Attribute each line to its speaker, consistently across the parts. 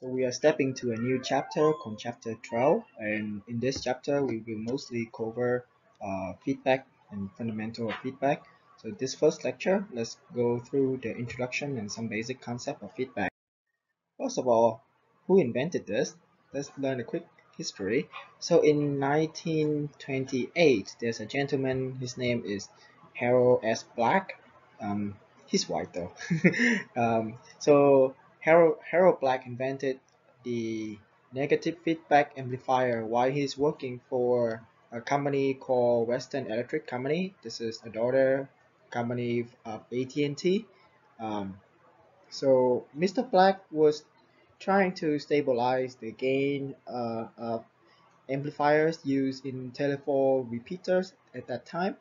Speaker 1: So we are stepping to a new chapter called chapter 12 and in this chapter we will mostly cover uh, feedback and fundamental of feedback. So this first lecture, let's go through the introduction and some basic concept of feedback. First of all, who invented this? Let's learn a quick history. So in 1928, there's a gentleman, his name is Harold S. Black. Um, he's white though. um, so Harold, Black invented the negative feedback amplifier while he's working for a company called Western Electric Company. This is a daughter company of AT&T. Um, so Mr. Black was trying to stabilize the gain uh, of amplifiers used in telephone repeaters at that time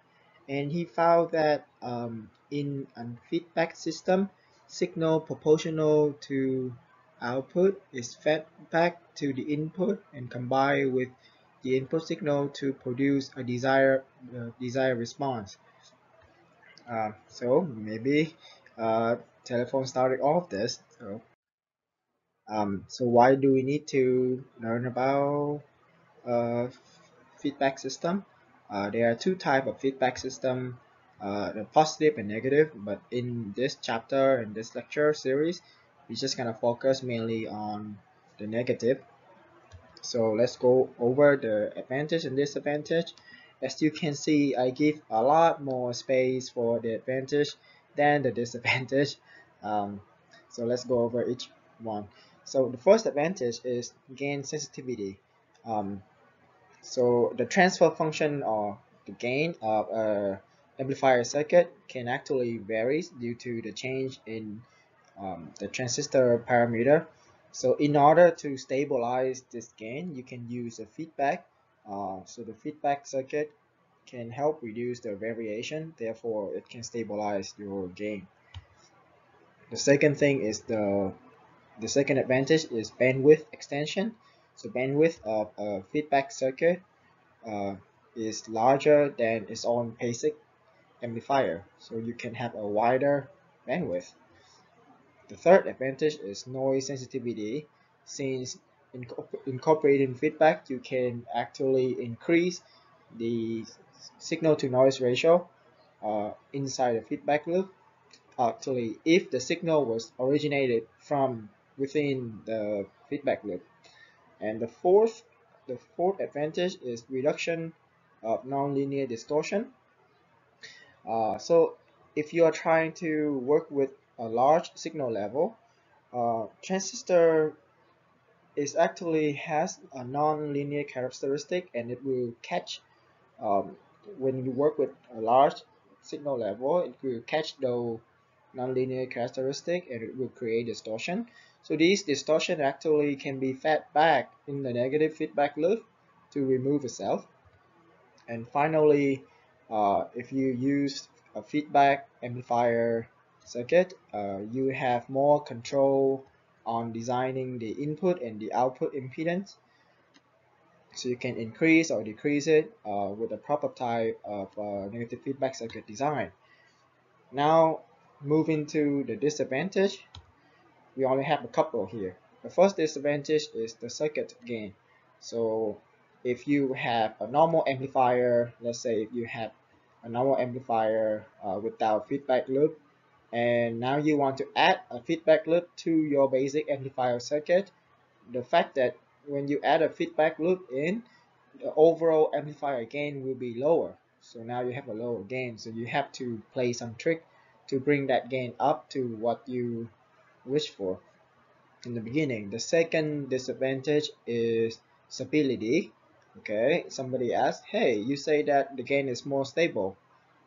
Speaker 1: and he found that um, in a feedback system signal proportional to output is fed back to the input and combined with the input signal to produce a desired uh, desired response. Uh, so maybe uh, telephone started off this. So, um, so why do we need to learn about uh, feedback system? Uh, there are two type of feedback system uh, the positive and negative but in this chapter in this lecture series we're just gonna focus mainly on the negative. So let's go over the advantage and disadvantage. As you can see I give a lot more space for the advantage than the disadvantage. Um, so let's go over each one. So the first advantage is gain sensitivity. Um, so the transfer function or the gain of a amplifier circuit can actually vary due to the change in um, the transistor parameter. So in order to stabilize this gain, you can use a feedback. Uh, so the feedback circuit can help reduce the variation, therefore it can stabilize your gain. The second thing is the the second advantage is bandwidth extension. So bandwidth of a feedback circuit uh, is larger than its own basic amplifier, so you can have a wider bandwidth. The third advantage is noise sensitivity. Since incorporating feedback, you can actually increase the signal to noise ratio uh, inside the feedback loop. Actually, if the signal was originated from within the feedback loop. And the fourth, the fourth advantage is reduction of nonlinear distortion. Uh, so if you are trying to work with a large signal level, uh, transistor is actually has a non-linear characteristic and it will catch um, when you work with a large signal level it will catch the non-linear characteristic and it will create distortion. So these distortion actually can be fed back in the negative feedback loop to remove itself. And finally uh, if you use a feedback amplifier circuit uh, you have more control on designing the input and the output impedance. So you can increase or decrease it uh, with a proper type of uh, negative feedback circuit design. Now moving to the disadvantage we only have a couple here. The first disadvantage is the circuit gain. So if you have a normal amplifier let's say if you have a normal amplifier uh, without feedback loop and now you want to add a feedback loop to your basic amplifier circuit the fact that when you add a feedback loop in the overall amplifier gain will be lower. So now you have a lower gain. So you have to play some trick to bring that gain up to what you wish for in the beginning. The second disadvantage is stability okay somebody asked hey you say that the gain is more stable.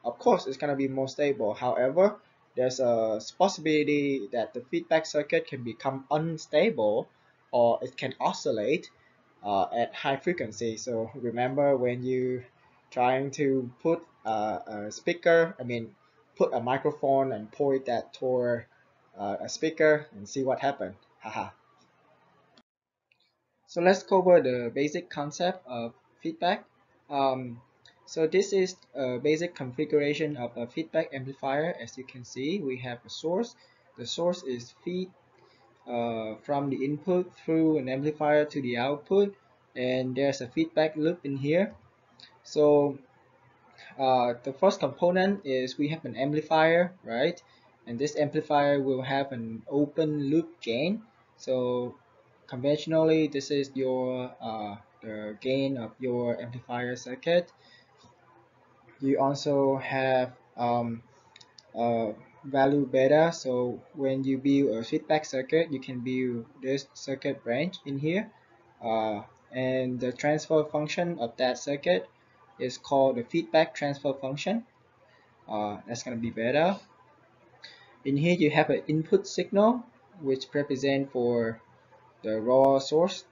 Speaker 1: Of course it's going to be more stable. However there's a possibility that the feedback circuit can become unstable or it can oscillate uh, at high frequency. So remember when you trying to put a, speaker I mean put a microphone and point that toward uh, a speaker and see what happened. Haha so let's cover the basic concept of feedback. Um, so this is a basic configuration of a feedback amplifier. As you can see, we have a source. The source is feed uh, from the input through an amplifier to the output and there's a feedback loop in here so uh, the first component is we have an amplifier right and this amplifier will have an open loop gain so conventionally this is your uh, the gain of your amplifier circuit. You also have um, a value beta so when you build a feedback circuit you can build this circuit branch in here. Uh, and the transfer function of that circuit is called the feedback transfer function. Uh, that's going to be beta. In here you have an input signal which represent for the raw source.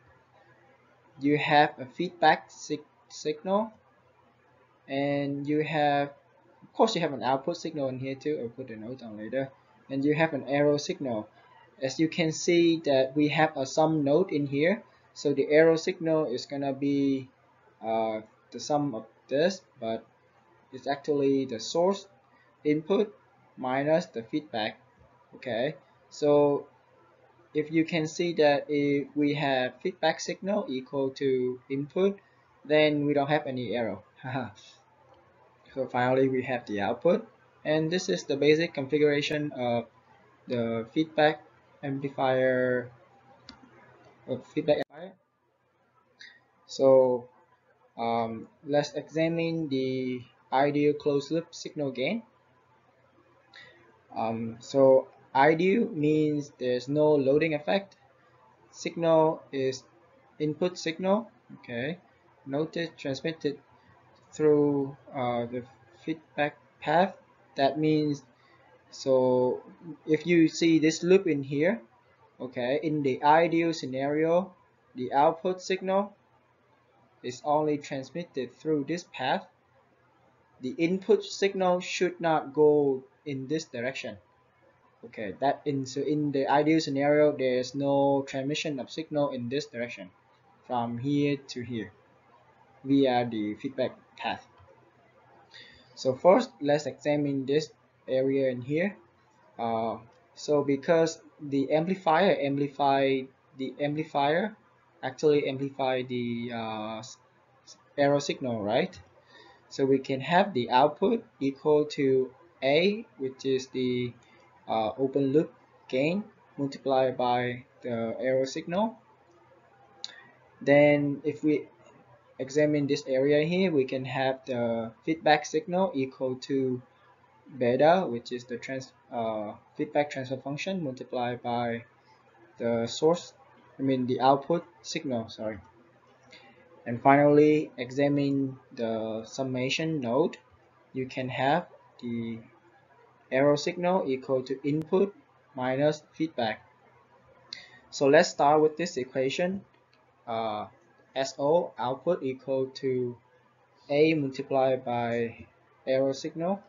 Speaker 1: You have a feedback sig signal and you have of course you have an output signal in here too. I'll put a note on later. And you have an arrow signal. As you can see that we have a sum node in here. So the arrow signal is gonna be uh, the sum of this but it's actually the source input minus the feedback. Okay. So if you can see that if we have feedback signal equal to input then we don't have any error. So finally we have the output. And this is the basic configuration of the feedback amplifier of feedback amplifier. So um, let's examine the ideal closed loop signal gain. Um, so ideal means there's no loading effect. Signal is input signal okay. Noted transmitted through uh, the feedback path. That means so if you see this loop in here okay in the ideal scenario the output signal is only transmitted through this path. The input signal should not go in this direction okay that in so in the ideal scenario there's no transmission of signal in this direction from here to here via the feedback path. So first let's examine this area in here. Uh, so because the amplifier amplify the amplifier actually amplify the uh, arrow signal right? So we can have the output equal to a which is the uh, open loop gain multiplied by the error signal. Then if we examine this area here we can have the feedback signal equal to beta which is the trans uh, feedback transfer function multiplied by the source I mean the output signal sorry. And finally examine the summation node. You can have the arrow signal equal to input minus feedback. So let's start with this equation. Uh, SO output equal to A multiplied by arrow signal.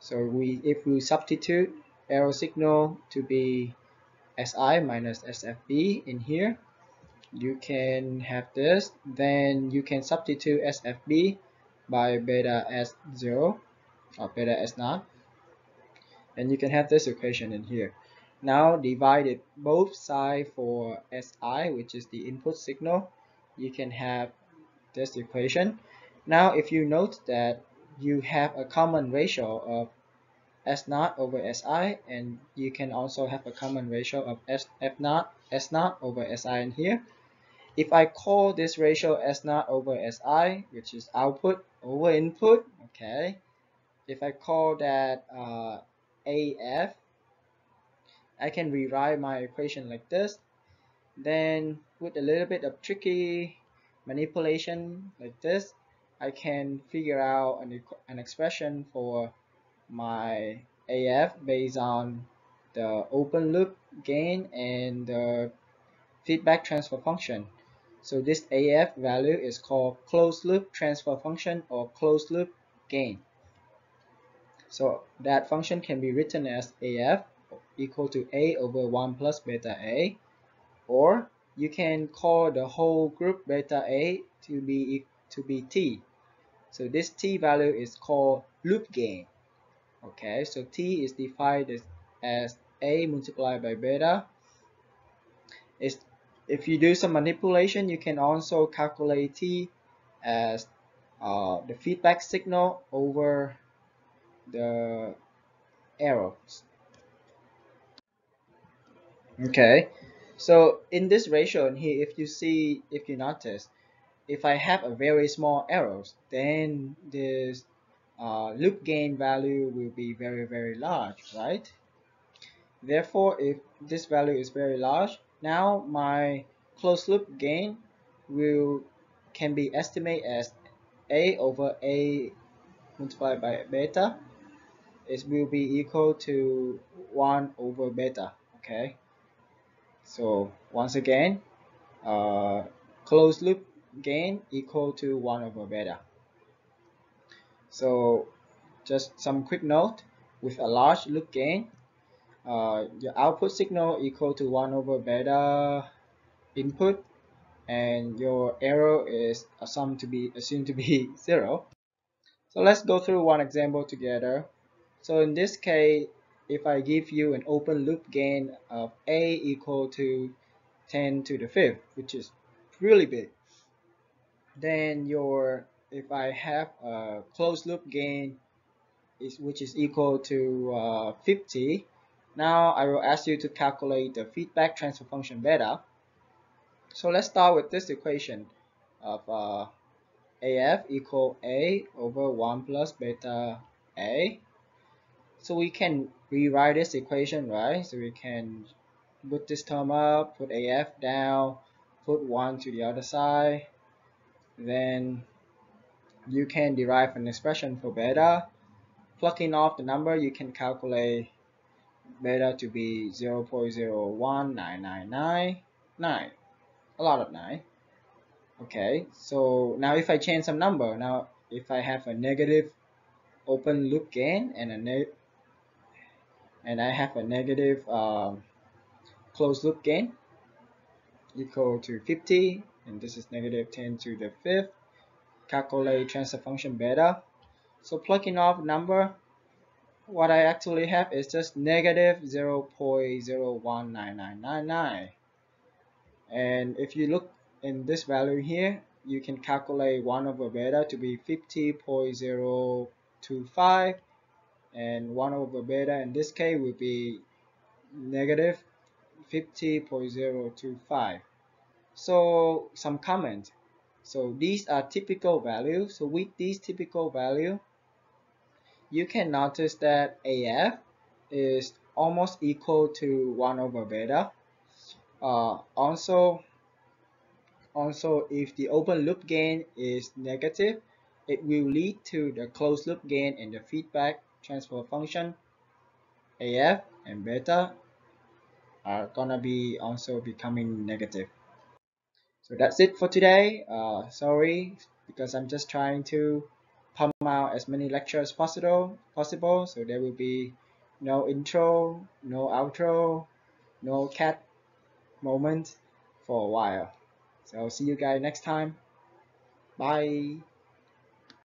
Speaker 1: So we if we substitute arrow signal to be SI minus SFB in here you can have this. Then you can substitute SFB by beta S0 or beta S0 and you can have this equation in here. Now divided both sides for SI which is the input signal. You can have this equation. Now if you note that you have a common ratio of S0 over SI and you can also have a common ratio of S F0 S0 over SI in here. If I call this ratio S0 over SI, which is output over input, okay, if I call that uh, AF, I can rewrite my equation like this. Then with a little bit of tricky manipulation like this, I can figure out an, an expression for my AF based on the open loop gain and the feedback transfer function. So this AF value is called closed loop transfer function or closed loop gain. So that function can be written as AF equal to A over 1 plus beta A or you can call the whole group beta A to be to be T. So this T value is called loop gain. Okay, so T is defined as, as A multiplied by beta is if you do some manipulation you can also calculate t as uh, the feedback signal over the arrows. Okay. So in this ratio in here if you see if you notice if I have a very small arrows then this uh, loop gain value will be very very large right? Therefore if this value is very large now my closed loop gain will can be estimated as a over a multiplied by beta it will be equal to 1 over beta okay? So once again uh, closed loop gain equal to 1 over beta. So just some quick note with a large loop gain uh, your output signal equal to 1 over beta input and your error is assumed to be assumed to be 0 so let's go through one example together so in this case if I give you an open loop gain of a equal to 10 to the fifth which is really big then your if I have a closed loop gain is which is equal to uh, 50 now I will ask you to calculate the feedback transfer function beta. So let's start with this equation of uh, AF equal A over 1 plus beta A so we can rewrite this equation right? So we can put this term up put AF down put 1 to the other side. Then you can derive an expression for beta. Plugging off the number you can calculate beta to be 0 0.01999 a lot of 9 okay so now if I change some number now if I have a negative open loop gain and a and I have a negative uh, closed loop gain equal to 50 and this is negative 10 to the fifth. Calculate transfer function beta. So plugging off number what I actually have is just negative 0.019999 and if you look in this value here you can calculate 1 over beta to be 50.025 and 1 over beta. In this case will be negative 50.025 so some comment. So these are typical values. So with these typical value you can notice that AF is almost equal to 1 over beta. Uh, also also if the open loop gain is negative it will lead to the closed loop gain in the feedback transfer function AF and beta are gonna be also becoming negative. So that's it for today. Uh, sorry because I'm just trying to pump out as many lectures possible possible. So there will be no intro no outro no cat moment for a while. So see you guys next time. Bye